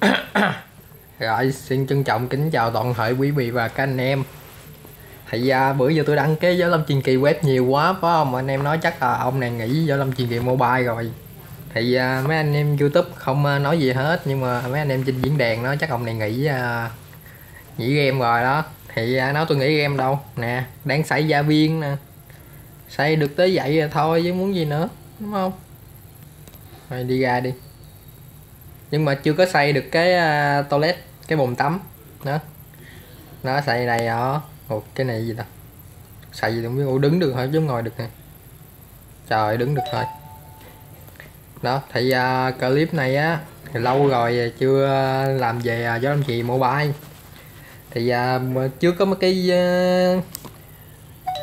Rồi xin trân trọng kính chào toàn thể quý vị và các anh em. Thì à, bữa giờ tôi đăng ký Võ Lâm Truyền Kỳ web nhiều quá phải không? Anh em nói chắc là ông này nghỉ Võ Lâm Truyền Kỳ mobile rồi. Thì à, mấy anh em Youtube không à, nói gì hết Nhưng mà mấy anh em trên diễn đàn nói chắc ông này nghỉ à, nghỉ game rồi đó. Thì à, nói tôi nghỉ game đâu? Nè đang xây gia viên nè. Xây được tới vậy rồi thôi chứ muốn gì nữa Đúng không? Rồi đi ra đi nhưng mà chưa có xây được cái uh, toilet cái bồn tắm. Đó. Nó xây này đó. Ồ, cái này gì ta? Xây gì không biết. Ủa, đứng được thôi chứ ngồi được nè. Trời đứng được thôi. Đó thì uh, clip này á thì lâu rồi chưa làm về gió làm trì mobile. Thì uh, chưa có mấy cái uh,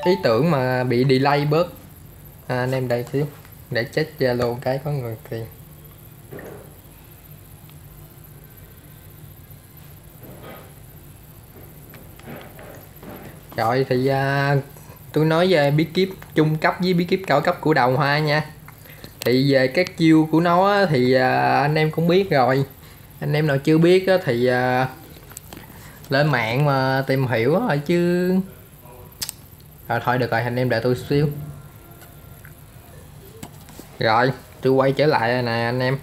ý tưởng mà bị delay bớt. À, anh em đây xíu. Để chết zalo cái có người kìa. Rồi thì à, tôi nói về bí kíp trung cấp với bí kíp cao cấp của đầu hoa nha. Thì về các chiêu của nó thì à, anh em cũng biết rồi. Anh em nào chưa biết thì à, lên mạng mà tìm hiểu rồi chứ. Rồi thôi được rồi anh em đợi tôi xíu. Rồi tôi quay trở lại nè anh em.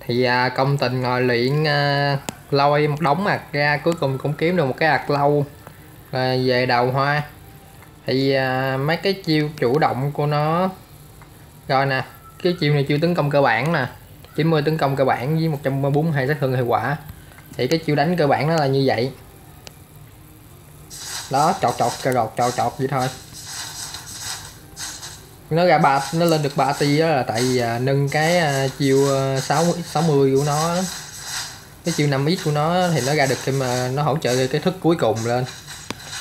Thì à, công tình ngồi luyện à, lôi một đống ạc ra cuối cùng cũng kiếm được một cái ạc lâu là về đầu hoa. Thì à, mấy cái chiêu chủ động của nó rồi nè cái chiêu này chiêu tấn công cơ bản nè 90 tấn công cơ bản với 142 sát thương hiệu quả. Thì cái chiêu đánh cơ bản nó là như vậy. Đó chọt chọt cà rột chọt chọt vậy thôi. Nó ra ba nó lên được 3 ti đó là tại vì à, nâng cái à, chiêu à, 60 60 của nó cái chiêu 5 ít của nó thì nó ra được thêm mà nó hỗ trợ cái thức cuối cùng lên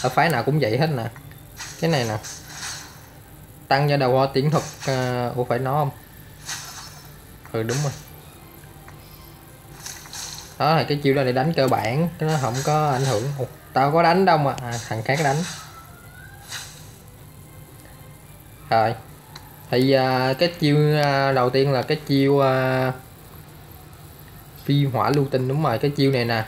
ở phái nào cũng vậy hết nè. Cái này nè. Tăng cho đầu hoa tiến thuật uh, ủa phải nó không? Ừ đúng rồi. Đó là cái chiêu đó để đánh cơ bản nó không có ảnh hưởng. Ủa, tao có đánh đâu mà. À, thằng khác đánh. Rồi. Thì uh, cái chiêu uh, đầu tiên là cái chiêu uh, phi hỏa lưu tinh đúng rồi. Cái chiêu này nè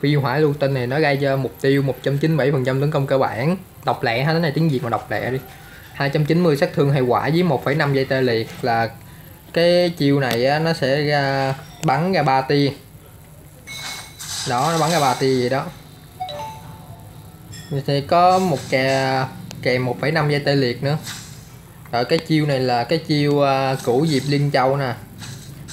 phi hỏa lưu tinh này nó gây cho mục tiêu 197% tấn công cơ bản. Độc lẹ ha cái này tiếng việt mà độc lẹ đi. 290 sát thương hay quả với 1,5 giây tê liệt là cái chiêu này á, nó sẽ ra bắn ra ba tia. Đó nó bắn ra ba tia gì đó. Thì có một kè kèm 1,5 giây tê liệt nữa. Rồi cái chiêu này là cái chiêu à, uh, củ diệp liên châu nè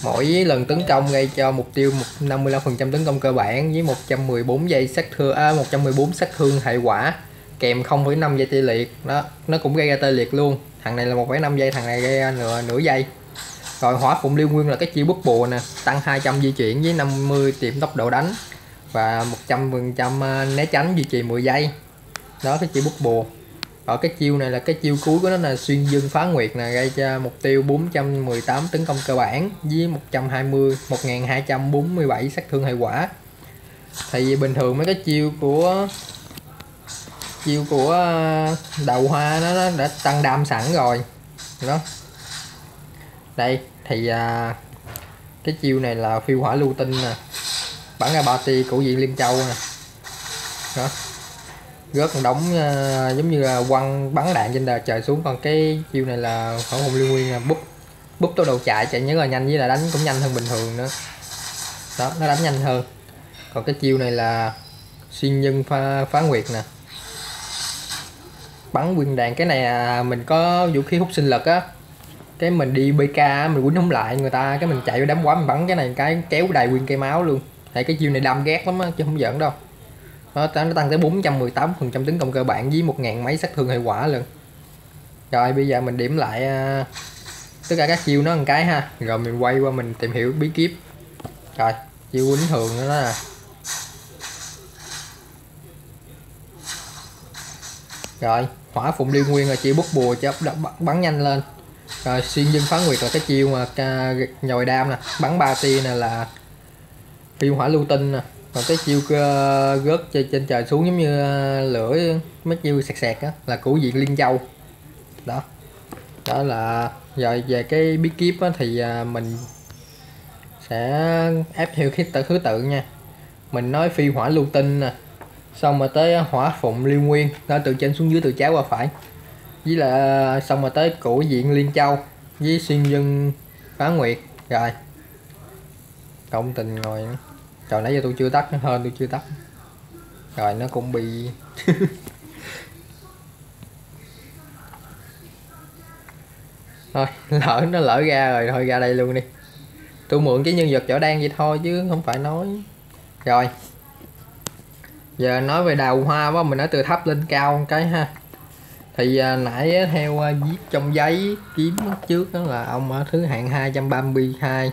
mỗi lần tấn công gây cho mục tiêu 55% tấn công cơ bản với 114 giây sát thương à, 114 sát thương hệ quả kèm 0,5 giây tê liệt. Đó nó cũng gây ra tê liệt luôn. Thằng này là 1,5 giây thằng này gây ra nửa nửa giây. Rồi hỏa phụng liên nguyên là cái chiêu bút bùa nè tăng 200 di chuyển với 50 tiệm tốc độ đánh và 100% à, né tránh duy trì 10 giây. Đó cái chiêu bút bùa ở cái chiêu này là cái chiêu cuối của nó là xuyên dương phá nguyệt nè gây cho mục tiêu 418 tấn công cơ bản với 120 1247 sát thương hệ quả. Thì bình thường mấy cái chiêu của chiêu của ờ, đầu hoa nó, nó đã tăng đam sẵn rồi đó đây thì à, cái chiêu này là phiêu hỏa lưu tinh nè bắn ra ba ti cổ diện liên châu nè đó rớt một đống uh, ờ, giống như là quăng bắn đạn trên đời trời xuống. Còn cái chiêu này là khẩu hùng liên nguyên là búp búp tới đầu chạy chạy nhớ là nhanh với là đánh cũng nhanh hơn bình thường nữa. Đó nó đánh nhanh hơn. Còn cái chiêu này là xuyên nhân phá, phá nguyệt nè. Bắn nguyên đạn cái này à, mình có vũ khí hút sinh lực á. Cái mình đi bk mình quýnh không lại người ta cái mình chạy đám quá mình bắn cái này cái kéo đầy nguyên cây máu luôn. Tại cái chiêu này đam ghét lắm á chứ không giỡn đâu. Ờ, nó, nó tăng tới 418 phần trăm tấn công cơ bản với một ngàn mấy sát thương hệ quả luôn rồi bây giờ mình điểm lại uh, tất cả các chiêu nó một cái ha. Rồi mình quay qua mình tìm hiểu bí kíp. Rồi chiêu quýnh thường nữa nè rồi hỏa phụng liên nguyên là chiêu bút bùa cho bắn nhanh lên. Rồi xuyên dân phá nguyệt là cái chiêu mà nhồi đam nè bắn ba tia nè là phiêu hỏa lưu tinh nè còn cái chiêu ờ, gớt trên trời xuống giống như ờ, lửa mấy chiêu sạc sạc á là củ diện liên châu. Đó. Đó là rồi về cái bí kíp á, thì ờ, mình sẽ ép theo cái tự thứ tự nha. Mình nói phi hỏa lưu tinh nè xong rồi tới hỏa phụng liên nguyên đó từ trên xuống dưới từ trái qua phải. Với là xong rồi tới củ diện liên châu với xuyên dân phá nguyệt rồi. Cộng tình ngồi nữa trời nãy giờ tôi chưa tắt nó hơn tôi chưa tắt. Rồi nó cũng bị thôi lỡ nó lỡ ra rồi thôi ra đây luôn đi. Tôi mượn cái nhân vật võ đen vậy thôi chứ không phải nói. Rồi. Giờ nói về đào hoa quá mình nói từ thấp lên cao một cái ha. Thì à, nãy theo à, viết trong giấy kiếm trước đó là ông ở thứ hạng 232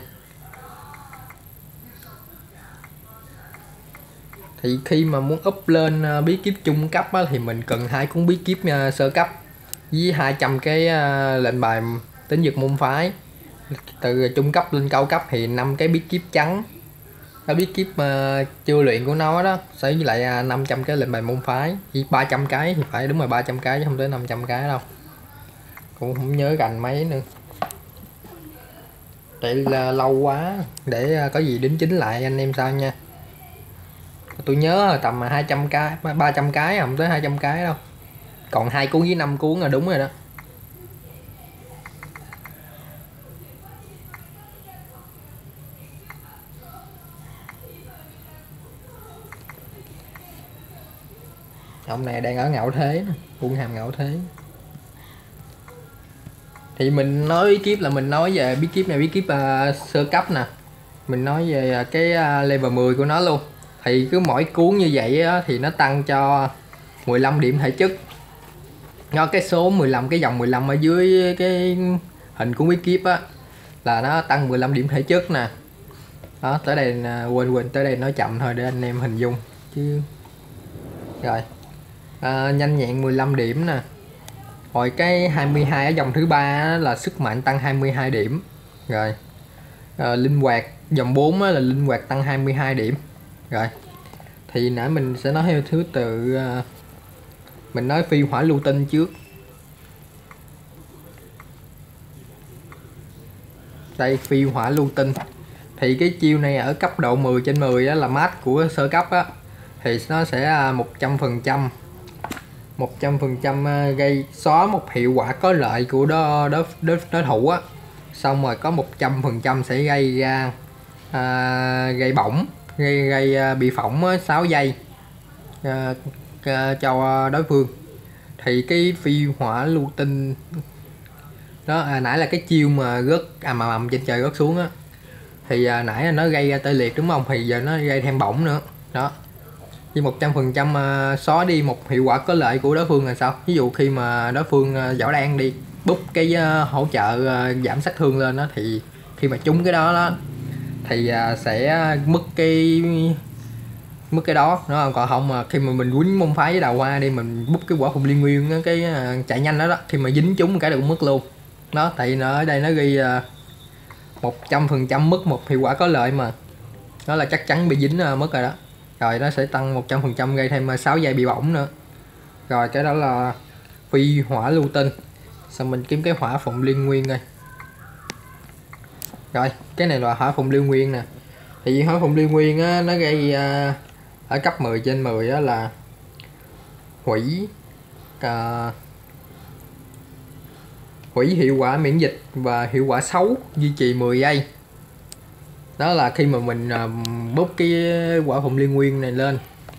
thì khi mà muốn up lên à, bí kíp trung cấp á, thì mình cần hai cuốn bí kíp à, sơ cấp với 200 cái à, lệnh bài tính dược môn phái. Từ trung cấp lên cao cấp thì năm cái bí kíp trắng. Cái bí kíp mà chưa luyện của nó đó sẽ với lại 500 cái lệnh bài môn phái. Chỉ 300 cái thì phải đúng rồi 300 cái chứ không tới 500 cái đâu. Cũng không nhớ gành mấy nữa. Tại là lâu quá để có gì đính chính lại anh em sao nha tôi nhớ là tầm 200 cái 300 cái à, không tới 200 cái đâu. Còn hai cuốn với năm cuốn là đúng rồi đó. Ông này đang ở ngạo thế quân hàm ngạo thế. Thì mình nói kiếp là mình nói về bí kíp này bí kíp uh, sơ cấp nè. Mình nói về uh, cái uh, level 10 của nó luôn thì cứ mỗi cuốn như vậy á, thì nó tăng cho 15 điểm thể chất. Do cái số 15 cái dòng 15 ở dưới cái hình của bí kíp á là nó tăng 15 điểm thể chất nè. Đó tới đây à, quên quên tới đây nói chậm thôi để anh em hình dung. Chứ rồi. À, nhanh nhẹn 15 điểm nè. Rồi cái 22 ở dòng thứ ba là sức mạnh tăng 22 điểm. Rồi. À, linh hoạt dòng 4 là linh hoạt tăng 22 điểm rồi. Thì nãy mình sẽ nói theo thứ tự à, mình nói phi hỏa lưu tinh trước. Đây phi hỏa lưu tinh. Thì cái chiêu này ở cấp độ 10 trên 10 đó là mát của sơ cấp á. Thì nó sẽ à, một trăm phần trăm. một trăm phần trăm à, gây xóa một hiệu quả có lợi của đó đối đối, đối thủ á. Xong rồi có một trăm phần trăm sẽ gây ra à, gây bỏng gây gây à, bị phỏng 6 giây. À, à, cho đối phương. Thì cái phi hỏa lưu tinh đó à, nãy là cái chiêu mà rớt à mà mầm trên trời rớt xuống á. Thì à, nãy là nó gây ra tê liệt đúng không? Thì giờ nó gây thêm bỏng nữa. Đó. Với một trăm phần trăm à, xóa đi một hiệu quả có lợi của đối phương là sao? Ví dụ khi mà đối phương à, võ đi bút cái uh, hỗ trợ uh, giảm sát thương lên đó thì khi mà trúng cái đó đó thì uh, sẽ à, mất cái mất cái đó. Nó còn không mà khi mà mình quýnh môn phái với đào hoa đi mình bút cái quả phùng liên nguyên đó, cái uh, chạy nhanh đó đó khi mà dính chúng cái được mất luôn. Đó tại nó ở đây nó ghi một trăm phần trăm mất một hiệu quả có lợi mà. Nó là chắc chắn bị dính uh, mất rồi đó. Rồi nó sẽ tăng 100% gây thêm 6 giây bị bỏng nữa. Rồi cái đó là phi hỏa lưu tinh. Xong mình kiếm cái hỏa phụng liên nguyên đây rồi cái này là hỏa phụng liên nguyên nè. Thì hỏa phụng liên nguyên á, nó gây à, ở cấp 10 trên 10 đó là hủy à, hủy hiệu quả miễn dịch và hiệu quả xấu duy trì 10 giây. Đó là khi mà mình à, bút cái quả phụng liên nguyên này lên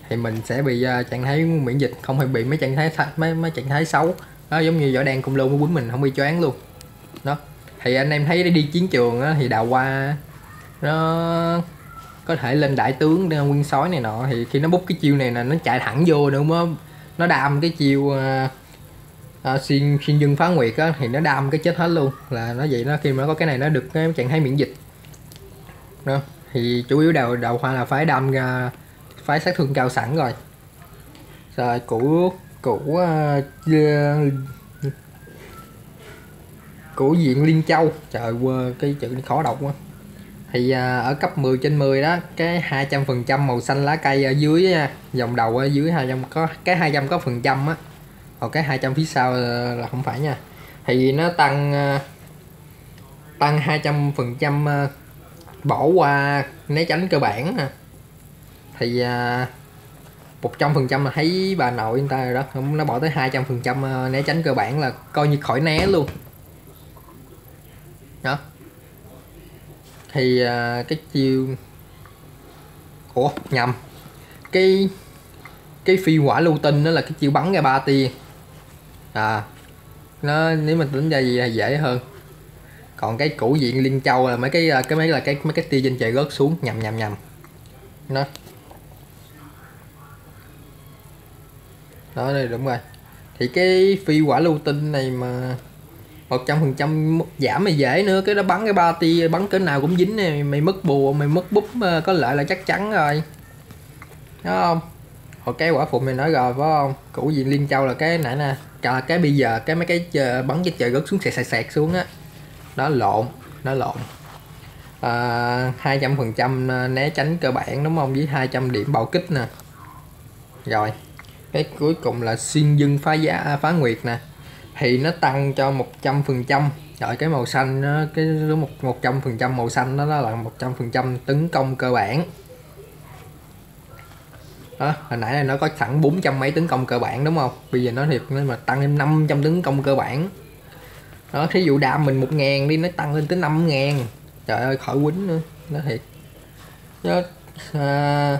thì mình sẽ bị à, trạng thái miễn dịch không hề bị mấy trạng thái mấy mấy trạng thái xấu. Đó giống như vỏ đen cung lô của quýnh mình không bị choáng luôn. Đó thì anh em thấy đi chiến trường á, thì đào hoa nó có thể lên đại tướng ờ, nguyên sói này nọ. Thì khi nó bút cái chiêu này là nó chạy thẳng vô đúng không nó đam cái chiêu ờ, ờ, uh, uh, xuyên xuyên dân phá nguyệt á thì nó đam cái chết hết luôn. Là nó vậy nó khi mà nó có cái này nó được cái trạng thái miễn dịch. Đó thì chủ yếu đầu đầu hoa là phái đam ra phái sát thương cao sẵn rồi. Rồi củ củ uh, của viện liên châu. Trời ơi cái chữ khó đọc quá. Thì à, ở cấp 10 trên 10 đó cái 200 phần trăm màu xanh lá cây ở dưới nha. Dòng đầu ở dưới 200 có cái 200 có phần trăm á. Còn cái 200 phía sau là, không phải nha. Thì nó tăng à, tăng 200 phần trăm à, bỏ qua né tránh cơ bản nè. Thì à, một trăm phần trăm là thấy bà nội người ta rồi đó. Không, nó bỏ tới hai trăm phần trăm né tránh cơ bản là coi như khỏi né luôn đó. Thì à, cái chiêu ủa nhầm. Cái cái phi quả lưu tinh đó là cái chiêu bắn ra ba tia. À nó nếu mình tính ra gì là dễ hơn. Còn cái củ diện liên châu là mấy cái à, cái mấy là cái mấy cái tia trên trời rớt xuống. Nhầm nhầm nhầm. Nó đó đây đúng rồi. Thì cái phi quả lưu tinh này mà một trăm phần trăm giảm mày dễ nữa cái đó bắn cái ba ti bắn cỡ nào cũng dính này mày mất bùa mày mất búp ờ, có lợi là chắc chắn rồi. Đúng không? Hồi cái quả phụng mày nói rồi phải không? Củ diện liên châu là cái nãy nè. Cả cái bây giờ cái mấy cái chờ, bắn cái trời rớt xuống sẹt sẹt sẹt xuống á. Nó lộn nó lộn. Ờ, hai trăm phần trăm ờ, né tránh cơ bản đúng không? Với 200 điểm bạo kích nè. Rồi cái cuối cùng là xuyên dưng phá giá phá nguyệt nè thì nó tăng cho 100 phần trăm. Rồi cái màu xanh nó cái số một một trăm phần trăm màu xanh đó, đó là 100 phần trăm tấn công cơ bản. Đó hồi nãy này nó có sẵn 400 mấy tấn công cơ bản đúng không? Bây giờ nó thiệt nên mà tăng thêm 500 tấn công cơ bản. Đó thí dụ đam mình 1.000 đi nó tăng lên tới 5.000 trời ơi khỏi quýnh nữa nó thiệt. Đó, à,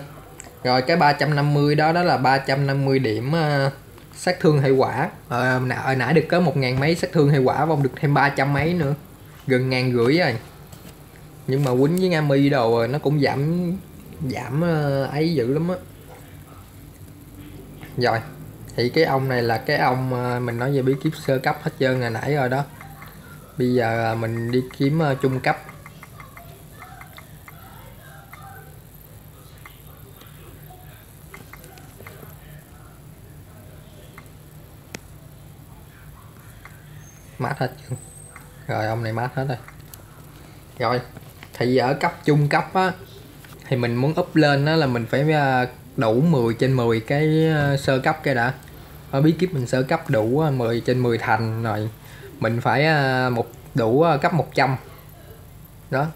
rồi cái 350 đó đó là 350 điểm à, sát thương hệ quả. Ờ, hồi ờ, nãy được có một ngàn mấy sát thương hệ quả vong được thêm 300 mấy nữa. Gần ngàn rưỡi rồi. Nhưng mà quýnh với Ngami đồ rồi nó cũng giảm giảm ờ, ấy dữ lắm á. Rồi thì cái ông này là cái ông mình nói về bí kíp sơ cấp hết trơn ngày nãy rồi đó. Bây giờ mình đi kiếm trung cấp. Mát hết chưa? Rồi ông này mát hết rồi. Rồi thì ở cấp trung cấp á thì mình muốn up lên đó là mình phải à, đủ 10 trên 10 cái à, sơ cấp cái đã. Ở bí kíp mình sơ cấp đủ à, 10 trên 10 thành rồi mình phải một đủ cấp 100 đó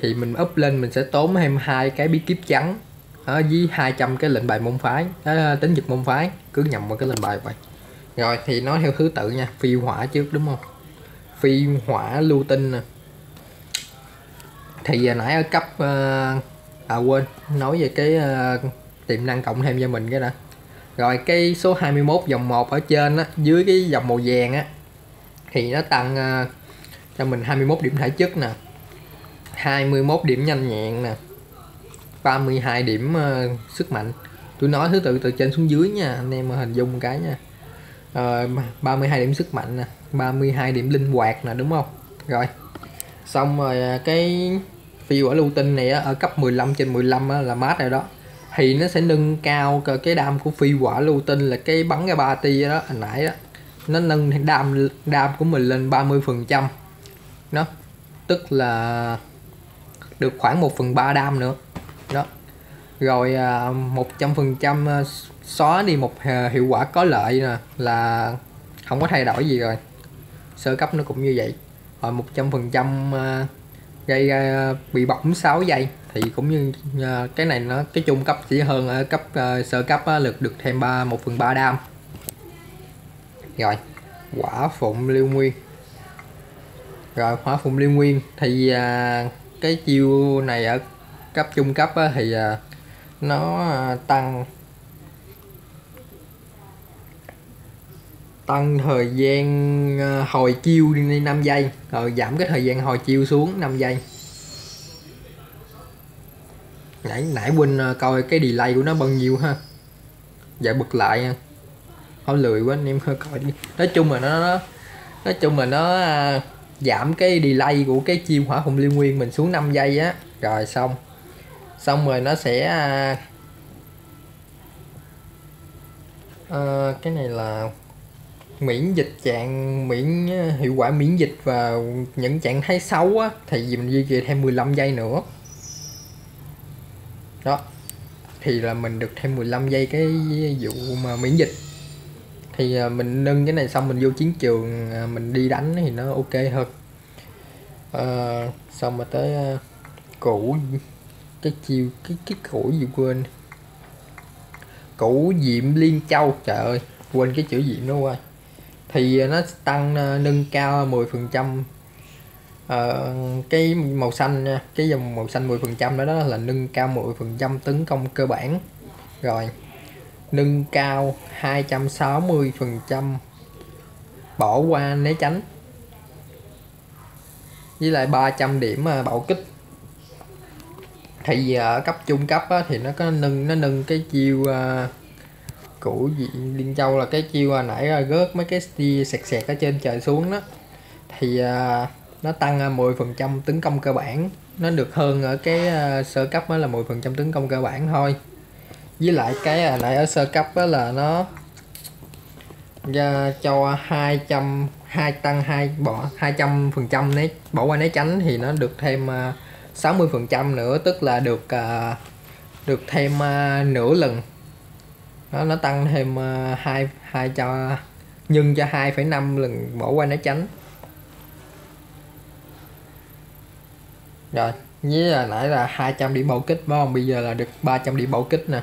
thì mình up lên mình sẽ tốn thêm hai cái bí kíp trắng ở với 200 cái lệnh bài môn phái đó, tính dịch môn phái cứ nhầm vào cái lệnh bài vậy. Rồi thì nói theo thứ tự nha phi hỏa trước đúng không? Phi hỏa lưu tinh nè. Thì giờ nãy ở cấp ờ, à quên nói về cái uh, tiềm năng cộng thêm cho mình cái đã. Rồi cái số 21 dòng 1 ở trên á dưới cái dòng màu vàng á thì nó tăng uh, cho mình 21 điểm thể chất nè 21 điểm nhanh nhẹn nè 32 điểm uh, sức mạnh. Tôi nói thứ tự từ trên xuống dưới nha anh em hình dung cái nha. Ờ, à, 32 điểm sức mạnh nè 32 điểm linh hoạt nè đúng không? Rồi. Xong rồi à, cái phi quả lưu tinh này á, ở cấp 15 trên 15 á, là mát rồi đó. Thì nó sẽ nâng cao cái đam của phi quả lưu tinh là cái bắn cái ba ti đó hồi nãy đó nó nâng đam đam của mình lên 30 phần trăm. Đó. Tức là được khoảng 1 phần 3 đam nữa. Đó. Rồi à, một trăm phần trăm à, xóa đi một ờ, hiệu quả có lợi nè là không có thay đổi gì rồi. Sơ cấp nó cũng như vậy. Rồi một trăm phần trăm ờ, gây ra bị bỏng 6 giây thì cũng như ờ, cái này nó cái trung cấp chỉ hơn ở cấp uh, sơ cấp á, lực được thêm ba một phần ba đam. Rồi quả phụng liêu nguyên. Rồi hóa phụng liêu nguyên thì uh, cái chiêu này ở cấp trung cấp thì uh, nó tăng tăng thời gian ờ, hồi chiêu đi 5 giây. Rồi giảm cái thời gian hồi chiêu xuống 5 giây. Nãy nãy quên ờ, coi cái delay của nó bao nhiêu ha? Dạ bật lại nha. Thôi lười quá anh em coi đi. Nói chung là nó, nó nói chung là nó à, giảm cái delay của cái chiêu hỏa hùng liên nguyên mình xuống 5 giây á. Rồi xong. Xong rồi nó sẽ à, à, cái này là miễn dịch trạng miễn ờ, hiệu quả miễn dịch và những trạng thái xấu á thì mình duy trì thêm 15 giây nữa. Đó thì là mình được thêm 15 giây cái vụ mà miễn dịch. Thì ờ, mình nâng cái này xong mình vô chiến trường ờ, mình đi đánh thì nó ok hơn. À, xong mà tới củ cái chiêu cái cái củ gì quên. Củ diệm liên châu trời ơi quên cái chữ diệm đó qua thì nó tăng ờ, nâng cao 10 phần trăm. Uh, cái màu xanh nha cái dòng màu xanh 10 phần trăm đó, đó là nâng cao 10 phần trăm tấn công cơ bản. Rồi nâng cao 260 phần trăm bỏ qua né tránh. Với lại 300 điểm ờ, bạo kích. Thì ở cấp trung cấp á, thì nó có nâng nó nâng cái chiêu uh, cũ gì? Liên châu là cái chiêu hồi nãy gớt mấy cái tia sẹt sẹt ở trên trời xuống đó. Thì uh, nó tăng à, 10% tấn công cơ bản. Nó được hơn ở cái uh, sơ cấp mới là 10% tấn công cơ bản thôi. Với lại cái uh, nãy ở sơ cấp đó là nó cho 200 hai tăng hai bỏ 200 phần trăm né bỏ qua né tránh thì nó được thêm uh, 60 phần trăm nữa. Tức là được uh, được thêm uh, nửa lần nó nó tăng thêm ờ, hai hai cho nhân cho 2,5 lần bỏ qua né tránh. Rồi với là nãy là 200 điểm bầu kích phải không? Bây giờ là được 300 điểm bầu kích nè.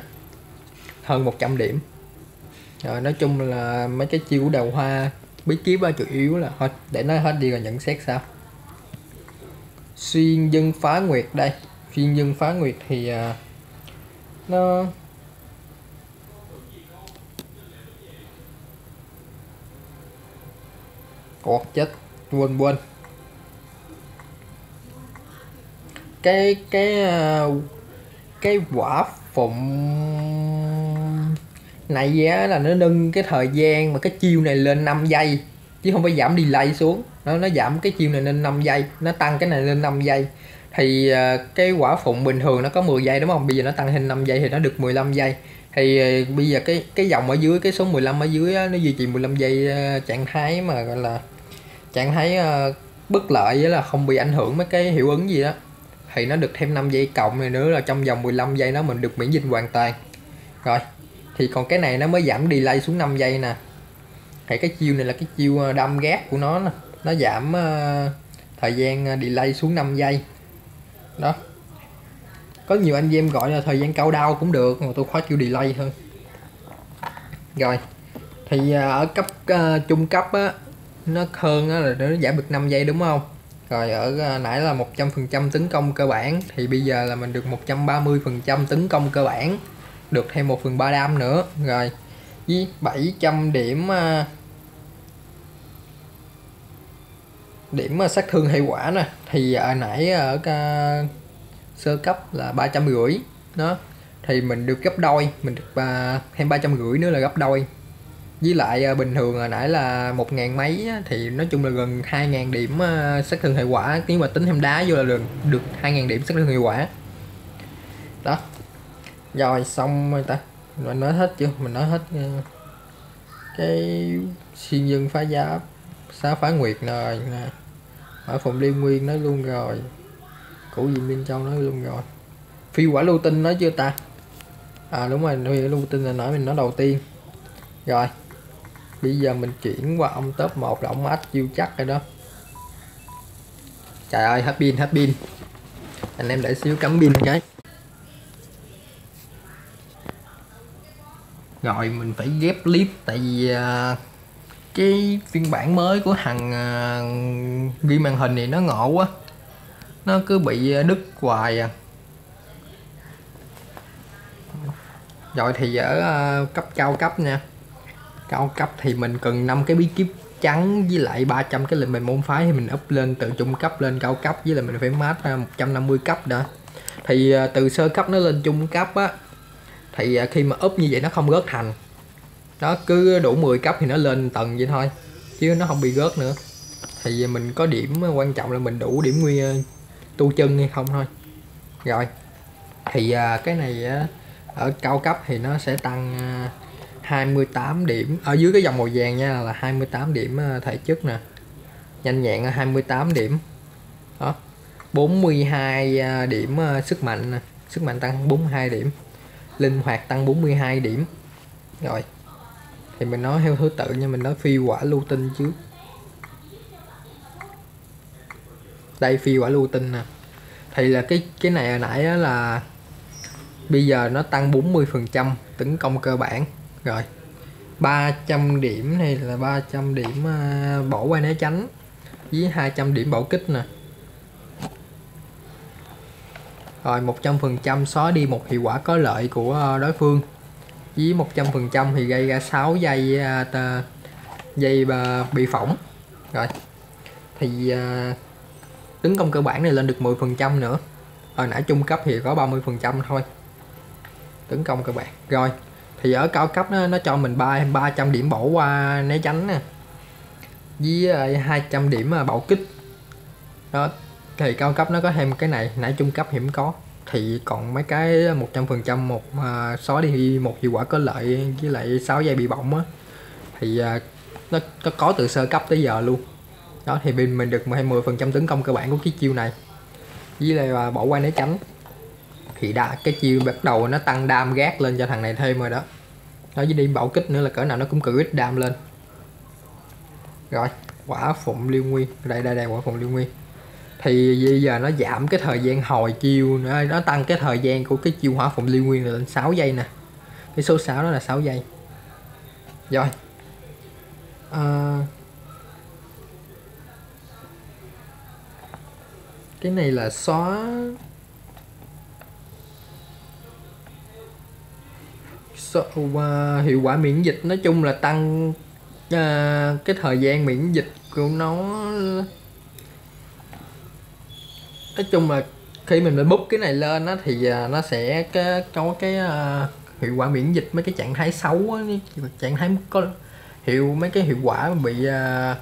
Hơn 100 điểm. Rồi nói chung là mấy cái chiêu của đầu hoa bí kíp ờ, chủ yếu là thôi để nói hết đi rồi nhận xét sao xuyên dân phá nguyệt đây. Xuyên dân phá nguyệt thì uh, nó Ủa chết quên quên cái cái ờ, cái quả phụng này á là nó nâng cái thời gian mà cái chiêu này lên 5 giây chứ không phải giảm delay xuống. Nó nó giảm cái chiêu này lên 5 giây nó tăng cái này lên 5 giây. Thì ờ, cái quả phụng bình thường nó có 10 giây đúng không? Bây giờ nó tăng lên 5 giây thì nó được 15 giây. Thì ờ, bây giờ cái cái dòng ở dưới cái số 15 ở dưới á, nó duy trì 15 giây trạng thái mà gọi là chẳng thấy uh, bất lợi với là không bị ảnh hưởng mấy cái hiệu ứng gì đó. Thì nó được thêm 5 giây cộng này nữa là trong vòng 15 giây đó mình được miễn dịch hoàn toàn. Rồi thì còn cái này nó mới giảm delay xuống 5 giây nè. Thì cái chiêu này là cái chiêu ờ, đâm gác của nó nè. Nó giảm uh, thời gian delay xuống 5 giây. Đó. Có nhiều anh em gọi là thời gian cao đau cũng được mà tôi khóa chiêu delay hơn. Rồi thì uh, ở cấp uh, trung cấp á nó hơn đó là nó giảm được 5 giây đúng không? Rồi ở à, nãy là 100% tấn công cơ bản, thì bây giờ là mình được 130% tấn công cơ bản, được thêm 1 phần 3 đam nữa. Rồi, với 700 điểm à, điểm à, sát thương hiệu quả nè, thì ở nãy ở sơ cấp là ba trăm rưỡi, đó. Thì mình được gấp đôi, mình được thêm ba trăm rưỡi nữa là gấp đôi với lại à, bình thường hồi nãy là một ngàn mấy thì nói chung là gần hai ngàn điểm à, sát thương hệ quả. Nếu mà tính thêm đá vô là được được hai ngàn điểm sát thương hệ quả. Đó. Rồi, xong rồi ta. Mình nói hết chưa? Mình nói hết à, cái xuyên dân phá giáp, xá phá nguyệt rồi nè. Ở phòng liên nguyên nói luôn rồi. Củ gì liên châu nói luôn rồi. Phi quả lưu tinh nói chưa ta? À đúng rồi, phi quả lưu tinh là nói mình nói đầu tiên. Rồi bây giờ mình chuyển qua ông top 1 là ông ách chiêu chắc rồi đó. Trời ơi hết pin hết pin. Anh em để xíu cắm pin cái. Rồi mình phải ghép clip tại vì uh, cái phiên bản mới của thằng uh, ghi màn hình này nó ngộ quá. Nó cứ bị à, đứt hoài à. Rồi thì ở uh, cấp cao cấp nha cao cấp thì mình cần 5 cái bí kíp trắng với lại 300 cái lệnh mềm môn phái thì mình up lên từ trung cấp lên cao cấp với lại mình phải mát 150 cấp đã thì à, từ sơ cấp nó lên trung cấp á, thì à, khi mà up như vậy nó không rớt thành nó cứ đủ 10 cấp thì nó lên tầng vậy thôi, chứ nó không bị rớt nữa. Thì à, mình có điểm quan trọng là mình đủ điểm nguyên tu chân hay không thôi. Rồi, thì cái này ở cao cấp thì nó sẽ tăng 28 điểm. Ở dưới cái dòng màu vàng nha, là 28 điểm ờ, thể chất nè. Nhanh nhẹn 28 điểm. Đó. 42 ờ, điểm ờ, sức mạnh nè. Sức mạnh tăng 42 điểm. Linh hoạt tăng 42 điểm. Rồi. Thì mình nói theo thứ tự nha, mình nói phi quả lưu tinh trước. Đây, phi quả lưu tinh nè. Thì là cái cái này hồi nãy là bây giờ nó tăng 40 phần trăm tấn công cơ bản rồi. 300 điểm này là 300 điểm à, bỏ qua né tránh với 200 điểm bảo kích nè. Rồi 100% xóa đi một hiệu quả có lợi của à, đối phương. Với 100% thì gây ra 6 giây à, uh, dây à, bị phỏng. Rồi. Thì tấn công cơ bản này lên được 10% nữa. Hồi nãy trung cấp thì có 30% thôi. Tấn công cơ bản. Rồi thì ở cao cấp nó, nó cho mình ba 300 điểm bỏ qua né tránh nè. Với à, 200 điểm à, bạo kích. Đó thì cao cấp nó có thêm cái này nãy trung cấp hiểm có. Thì còn mấy cái 100% một à, xóa đi một hiệu quả có lợi với lại 6 giây bị bỏng á. Thì à, nó, nó có từ sơ cấp tới giờ luôn. Đó thì mình mình được 10% tấn công cơ bản của cái chiêu này. Với lại là bỏ qua né tránh thì đã cái chiêu bắt đầu nó tăng đam gác lên cho thằng này thêm rồi đó. Nó với đi bảo kích nữa là cỡ nào nó cũng cử ít đam lên. Rồi quả phụng liêu nguyên. Đây đây đây quả phụng liêu nguyên. Thì bây giờ nó giảm cái thời gian hồi chiêu nữa nó tăng cái thời gian của cái chiêu hỏa phụng liêu nguyên lên 6 giây nè. Cái số 6 đó là 6 giây. Rồi. À, cái này là xóa so, uh, hiệu quả miễn dịch nói chung là tăng uh, cái thời gian miễn dịch của nó nói chung là khi mình mình bút cái này lên á thì uh, nó sẽ cái, có cái uh, hiệu quả miễn dịch mấy cái trạng thái xấu á, trạng thái có hiệu mấy cái hiệu quả bị uh,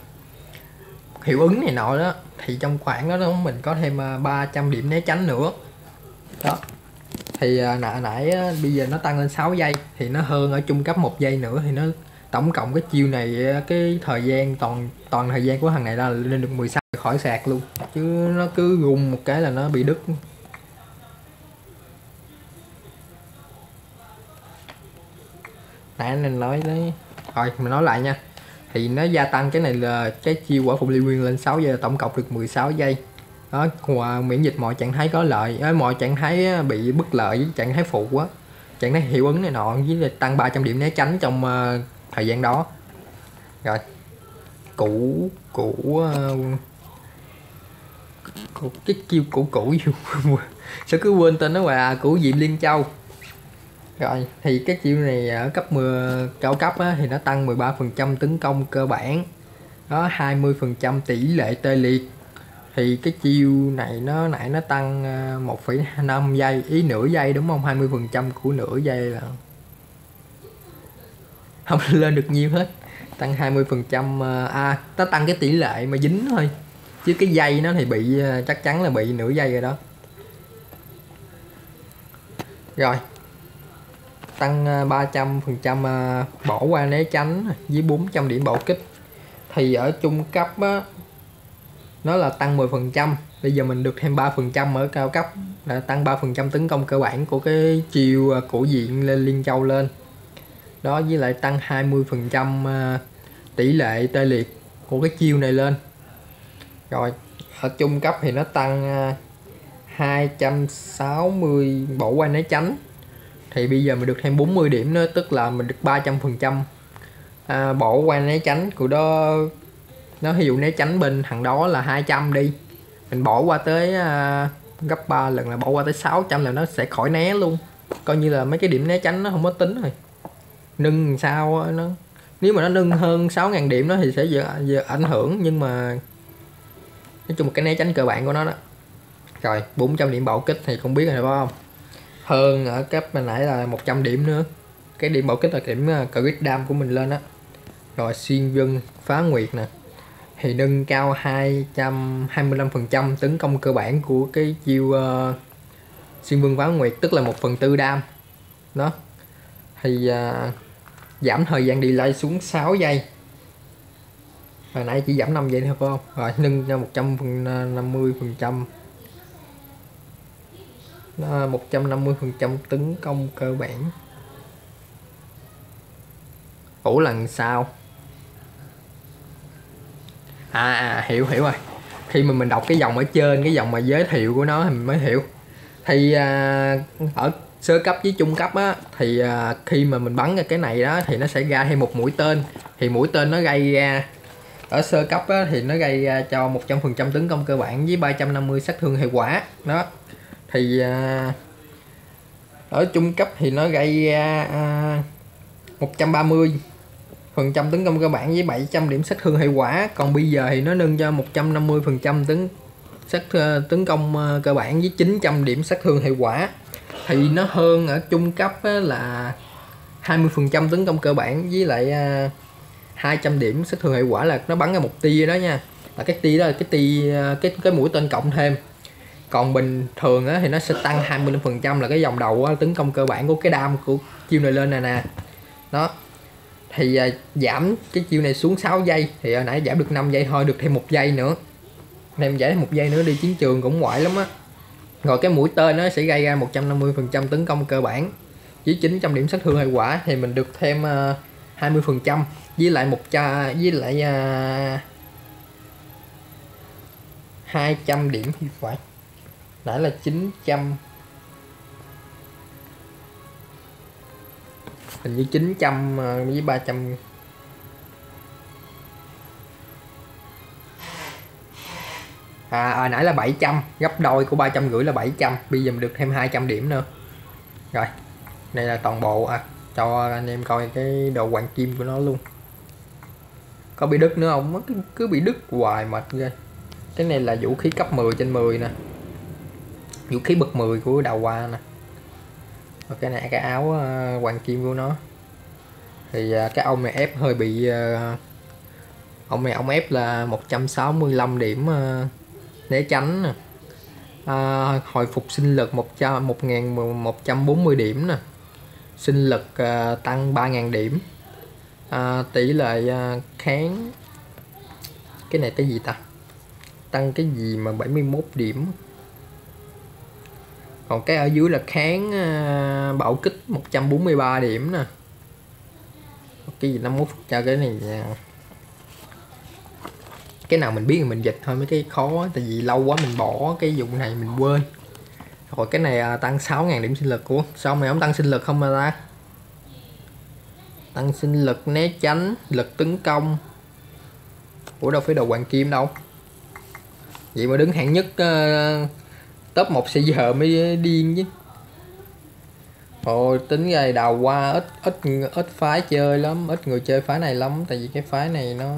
hiệu ứng này nọ đó thì trong khoảng đó, đó mình có thêm 300 điểm né tránh nữa. Đó thì à, nãy, nãy bây giờ nó tăng lên 6 giây thì nó hơn ở trung cấp một giây nữa thì nó tổng cộng cái chiêu này cái thời gian toàn toàn thời gian của thằng này là lên được 16 khỏi sạc luôn. Chứ nó cứ gùng một cái là nó bị đứt. Nãy nên nói đấy. Thôi mình nói lại nha. Thì nó gia tăng cái này là cái chiêu quả phụ liên nguyên lên 6 giây tổng cộng được 16 giây đó miễn dịch mọi trạng thái có lợi. Mọi trạng thái bị bất lợi với trạng thái phụ á. Trạng thái hiệu ứng này nọ với tăng 300 điểm né tránh trong uh, thời gian đó. Rồi cũ cũ uh, cũ cái chiêu cũ cũ sao cứ quên tên nó là cũ diệm liên châu. Rồi thì cái chiêu này ở cấp 10 cao cấp á, thì nó tăng 13% tấn công cơ bản. Đó 20% tỷ lệ tê liệt thì cái chiêu này nó nãy nó tăng à, 1,5 giây ý nửa giây đúng không? 20 phần trăm của nửa giây là không lên được nhiều hết. Tăng 20 phần trăm à, à nó tăng cái tỷ lệ mà dính thôi. Chứ cái dây nó thì bị à, chắc chắn là bị nửa giây rồi đó. Rồi. Tăng 300 phần trăm bỏ qua né tránh với 400 điểm bạo kích. Thì ở trung cấp á, nó là tăng 10% bây giờ mình được thêm 3% ở cao cấp. Là tăng 3% tấn công cơ bản của cái chiều à, cổ diện lên liên châu lên. Đó với lại tăng 20% à, tỷ lệ tê liệt của cái chiêu này lên. Rồi ở trung cấp thì nó tăng 260 bỏ qua né tránh. Thì bây giờ mình được thêm 40 điểm nữa tức là mình được 300 phần trăm à, bỏ qua né tránh của đó nó ví dụ né tránh bên thằng đó là 200 đi mình bỏ qua tới uh, gấp 3 lần là bỏ qua tới 600 là nó sẽ khỏi né luôn. Coi như là mấy cái điểm né tránh nó không có tính rồi. Nâng sao nó nếu mà nó nâng hơn 6.000 điểm đó thì sẽ giờ, giờ ảnh hưởng nhưng mà nói chung một cái né tránh cơ bản của nó đó. Rồi 400 điểm bảo kích thì không biết là phải không? Hơn ở cấp mình nãy là 100 điểm nữa. Cái điểm bảo kích là điểm uh, crit dam của mình lên á. Rồi xuyên vân phá nguyệt nè thì nâng cao 225% tấn công cơ bản của cái chiêu uh, xuyên vương phá nguyệt tức là 1 phần tư đam. Đó. Thì uh, giảm thời gian delay xuống 6 giây. Hồi nãy chỉ giảm 5 giây thôi phải không? Rồi nâng ra 150 ờ, phần trăm. Một trăm năm mươi phần trăm tấn công cơ bản. Ủ lần sau? À, à hiểu hiểu rồi. Khi mà mình đọc cái dòng ở trên cái dòng mà giới thiệu của nó thì mình mới hiểu. Thì à, ở sơ cấp với trung cấp á thì à, khi mà mình bắn ra cái này đó thì nó sẽ ra thêm một mũi tên. Thì mũi tên nó gây ra ở sơ cấp á, thì nó gây ra cho 100% tấn công cơ bản với 350 sát thương hiệu quả. Đó. Thì à, ở trung cấp thì nó gây ra à, 130 phần trăm tấn công cơ bản với 700 điểm sát thương hiệu quả. Còn bây giờ thì nó nâng cho 150 phần trăm tấn sát ờ, tấn công ờ, cơ bản với 900 điểm sát thương hiệu quả. Thì nó hơn ở trung cấp á, là 20 phần trăm tấn công cơ bản với lại ờ, 200 điểm sát thương hiệu quả là nó bắn ra một tia đó nha. Là cái tia đó là cái tia cái cái mũi tên cộng thêm. Còn bình thường á, thì nó sẽ tăng 25 phần trăm là cái dòng đầu á, tấn công cơ bản của cái đam của chiêu này lên nè nè. Đó thì à, giảm cái chiêu này xuống 6 giây. Thì hồi nãy giảm được 5 giây thôi được thêm một giây nữa. Em giải thêm một giây nữa đi chiến trường cũng ngoại lắm á. Rồi cái mũi tên nó sẽ gây ra 150% tấn công cơ bản. Với 900 điểm sát thương hiệu quả thì mình được thêm à, uh, 20% với lại một cha với lại à, uh, 200 điểm thì phải. Nãy là 900 hình như 900 với 300 à, à nãy là 700 gấp đôi của 300 rưỡi là 700 bây giờ mình được thêm 200 điểm nữa. Rồi đây là toàn bộ à cho anh em coi cái đồ hoàng kim của nó luôn. Có bị đứt nữa không? Cứ, cứ bị đứt hoài mệt ghê. Cái này là vũ khí cấp 10 trên 10 nè. Vũ khí bậc 10 của đào hoa nè và cái này cái áo uh, hoàng kim của nó. Thì uh, cái ông này ép hơi bị uh, ông này ông ép là 165 điểm uh, né tránh nè. Uh, hồi phục sinh lực 100 1140 điểm nè. Sinh lực uh, tăng 3.000 điểm. À, tỷ lệ uh, kháng cái này cái gì ta? Tăng cái gì mà 71 điểm? Còn cái ở dưới là kháng ờ, bảo kích 143 điểm nè. Cái gì 51 cho cái này nha. Cái nào mình biết thì mình dịch thôi mấy cái khó tại vì lâu quá mình bỏ cái dụng này mình quên. Rồi cái này à, tăng 6.000 điểm sinh lực của sao này không tăng sinh lực không mà ta? Tăng sinh lực né tránh lực tấn công. Ủa đâu phải đầu hoàng kim đâu. Vậy mà đứng hạng nhất uh, top 1 sẽ giờ mới điên chứ. Ồ tính ngày đầu qua ít ít ít phái chơi lắm, ít người chơi phái này lắm, tại vì cái phái này nó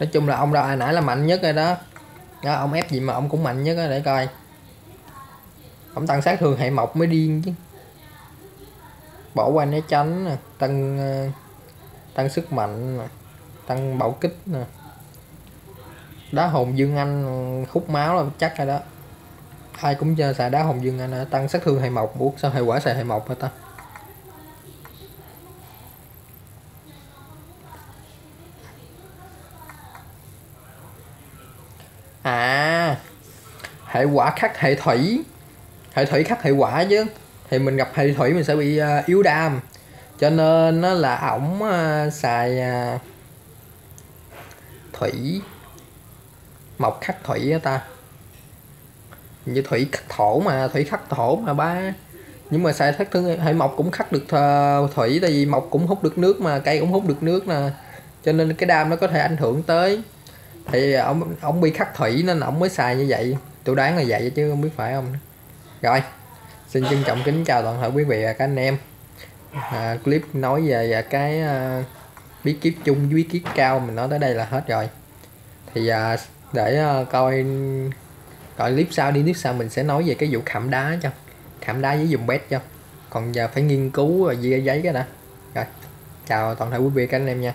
nói chung là ông đã nãy là mạnh nhất rồi đó. Đó, ông ép gì mà ông cũng mạnh nhất đó để coi. Ông tăng sát thường hệ mộc mới điên chứ. Bỏ qua né tránh nè, tăng ờ, tăng sức mạnh nè, tăng bảo kích nè đá hồng dương anh ừ, hút máu là chắc rồi đó. Ai cũng chơi xài đá hồng dương anh à, tăng sát thương hay mộc buộc sao hệ quả xài hệ mộc hả ta? À hệ quả khắc hệ thủy. Hệ thủy khắc hệ quả chứ. Thì mình gặp hệ thủy mình sẽ bị uh, yếu đam. Cho nên nó là ổng uh, xài uh, thủy mộc khắc thủy á ta. Như thủy khắc thổ mà thủy khắc thổ mà ba. Nhưng mà sai thất thương hệ mộc cũng khắc được thủy tại vì mộc cũng hút được nước mà cây cũng hút được nước nè cho nên cái đam nó có thể ảnh hưởng tới. Thì ông ông bị khắc thủy nên ông mới xài như vậy. Tôi đoán là vậy chứ không biết phải không. Rồi xin trân trọng kính chào toàn thể quý vị và các anh em. À, clip nói về cái uh, bí kíp chung bí kíp cao mình nói tới đây là hết rồi. Thì uh, để uh, coi coi clip sau đi clip sau mình sẽ nói về cái vụ khảm đá cho khảm đá với dùng bét cho. Còn giờ phải nghiên cứu rồi ghi giấy cái đã. Rồi chào toàn thể quý vị các anh em nha.